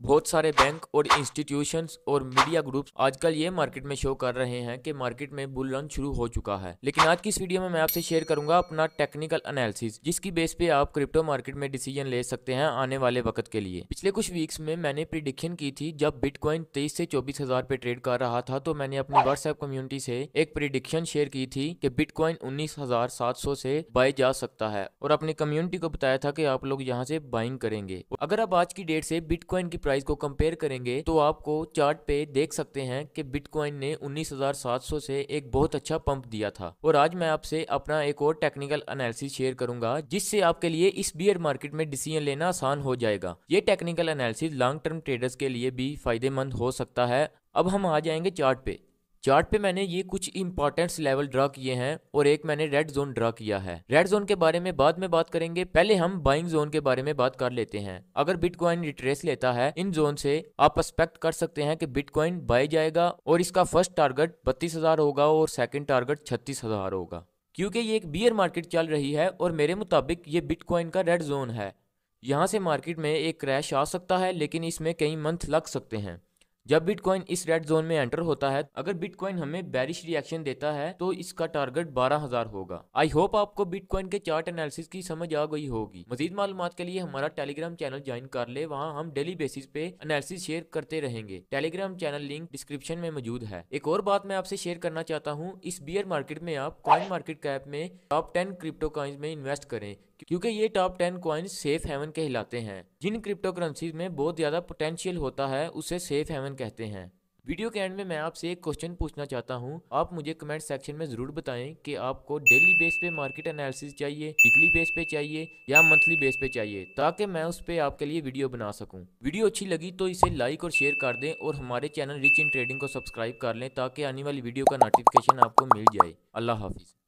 बहुत सारे बैंक और इंस्टीट्यूशंस और मीडिया ग्रुप्स आजकल ये मार्केट में शो कर रहे हैं कि मार्केट में बुल रन शुरू हो चुका है। लेकिन आज की इस वीडियो में मैं आपसे शेयर करूँगा अपना टेक्निकल एनालिसिस जिसकी बेस पे आप क्रिप्टो मार्केट में डिसीज़न ले सकते हैं आने वाले वक्त के लिए। पिछले कुछ वीक्स में मैंने प्रिडिक्शन की थी, जब बिटकॉइन तेईस से चौबीस हज़ार पे ट्रेड कर रहा था तो मैंने अपनी व्हाट्सएप कम्युनिटी से एक प्रिडिक्शन शेयर की थी कि बिटकॉइन उन्नीस हज़ार सात सौ से बाय जा सकता है। और अपनी कम्युनिटी को बताया था कि आप लोग यहाँ से बाइंग करेंगे। अगर आप आज की डेट से बिटकॉइन की प्राइस को कंपेयर करेंगे तो आपको चार्ट पे देख सकते हैं कि बिटकॉइन ने 19,700 से एक बहुत अच्छा पंप दिया था। और आज मैं आपसे अपना एक और टेक्निकल एनालिसिस शेयर करूँगा जिससे आपके लिए इस बियर मार्केट में डिसीज़न लेना आसान हो जाएगा। ये technical analysis long term traders के लिए भी फ़ायदेमंद हो सकता है। अब हम आ जाएँगे चार्ट पे। चार्ट पे मैंने ये कुछ इंपॉर्टेंट्स लेवल ड्रा किए हैं और एक मैंने रेड जोन ड्रा किया है। रेड जोन के बारे में बाद में बात करेंगे। पहले हम बाइंग जोन के बारे में बात कर लेते हैं। अगर बिटकॉइन रिट्रेस लेता है, इन जोन से आप एक्सपेक्ट कर सकते हैं कि बिटकॉइन बाय जाएगा और इसका फ़र्स्ट टारगेट बत्तीस हज़ार होगा और सेकेंड टारगेट छत्तीस हज़ार होगा। क्योंकि ये एक बियर मार्केट चल रही है और मेरे मुताबिक ये बिटकॉइन का रेड जोन है। यहाँ से मार्केट में एक क्रैश आ सकता है, लेकिन इसमें कई मंथ लग सकते हैं। जब बिटकॉइन इस रेड जोन में एंटर होता है, अगर बिटकॉइन हमें बैरिश रिएक्शन देता है तो इसका टारगेट बारह हज़ार होगा। आई होप आपको बिटकॉइन के चार्ट एनालिसिस की समझ आ गई होगी। मजीद मालूम के लिए हमारा टेलीग्राम चैनल ज्वाइन कर ले। वहाँ हम डेली बेसिस पे एनालिसिस शेयर करते रहेंगे। टेलीग्राम चैनल लिंक डिस्क्रिप्शन में मौजूद है। एक और बात मैं आपसे शेयर करना चाहता हूँ। इस बियर मार्केट में आप कॉइन मार्केट कैप में टॉप टेन क्रिप्टो कॉइन्स में इन्वेस्ट करें, क्योंकि ये top ten coin safe haven कहलाते हैं। जिन क्रिप्टो करेंसीज में बहुत ज़्यादा पोटेंशियल होता है, उसे सेफ़ हेवन कहते हैं। वीडियो के एंड में मैं आपसे एक क्वेश्चन पूछना चाहता हूँ। आप मुझे कमेंट सेक्शन में ज़रूर बताएँ कि आपको डेली बेस पे मार्केट एनालिसिस चाहिए वीकली बेस पे चाहिए या मंथली बेस पे चाहिए, ताकि मैं उस पर आपके लिए वीडियो बना सकूँ। वीडियो अच्छी लगी तो इसे लाइक और शेयर कर दें और हमारे चैनल रिच इन ट्रेडिंग को सब्सक्राइब कर लें, ताकि आने वाली वीडियो का नोटिफिकेशन आपको मिल जाए। अल्लाह हाफिज़।